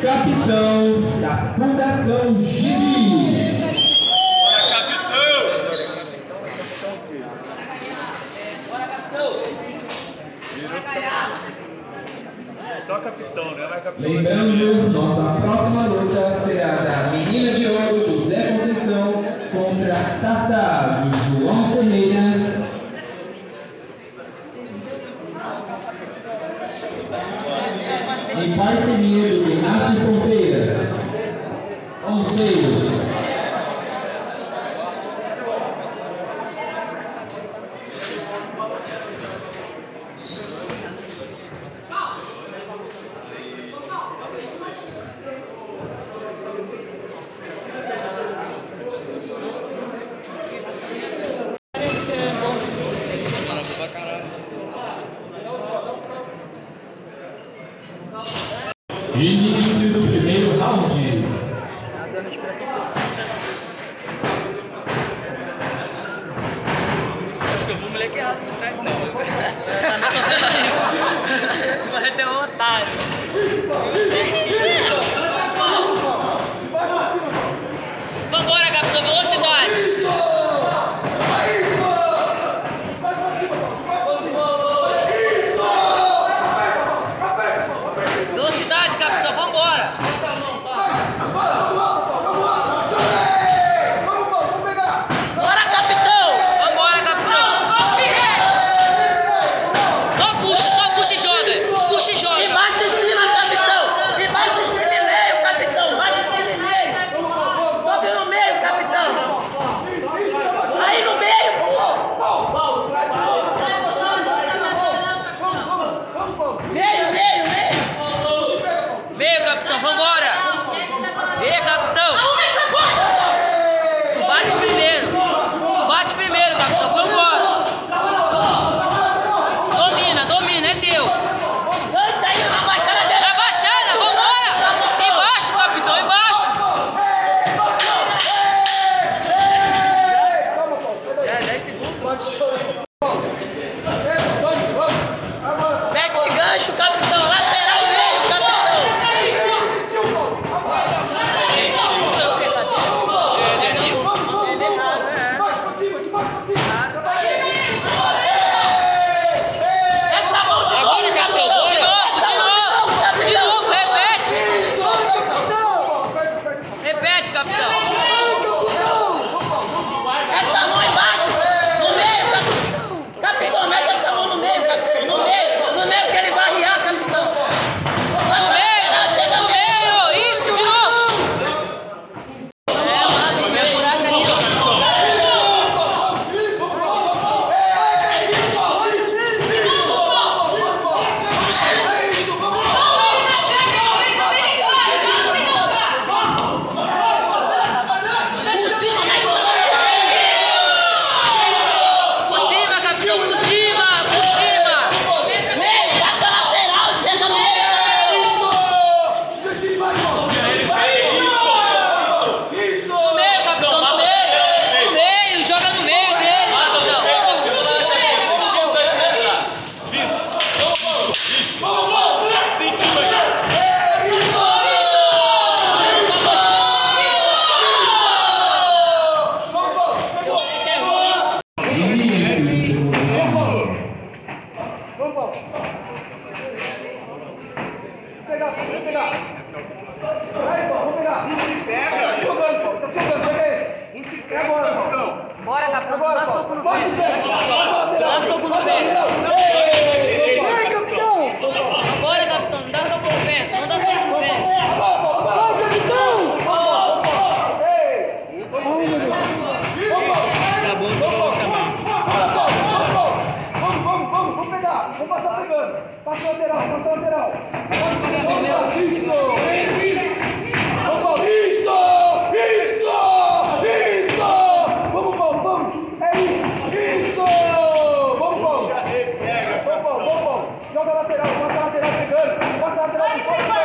capitão da Fundação Gibi. Bora, capitão, Bora, capitão. Só capitão. né? Lembrando, nossa próxima luta será da Menina de Ouro do Zé Conceição contra Tata Em Paz do Inácio Pompeira. Pompeiro. You. pegar, vamos pegar. Aí, pô, vamos pegar. Não se pega. Tá jogando, pô. Tá jogando, pega aí. Não se pega, Bora, pô. Bora, Capitão. Dá soco no peito. Dá soco no peito. Passou lateral. Vamos, Isso! Isso! Vamos, Paulo, vamos! É isso! Isso! Vamos, Vamos, Joga lateral, passa lateral pegando! Passa lateral!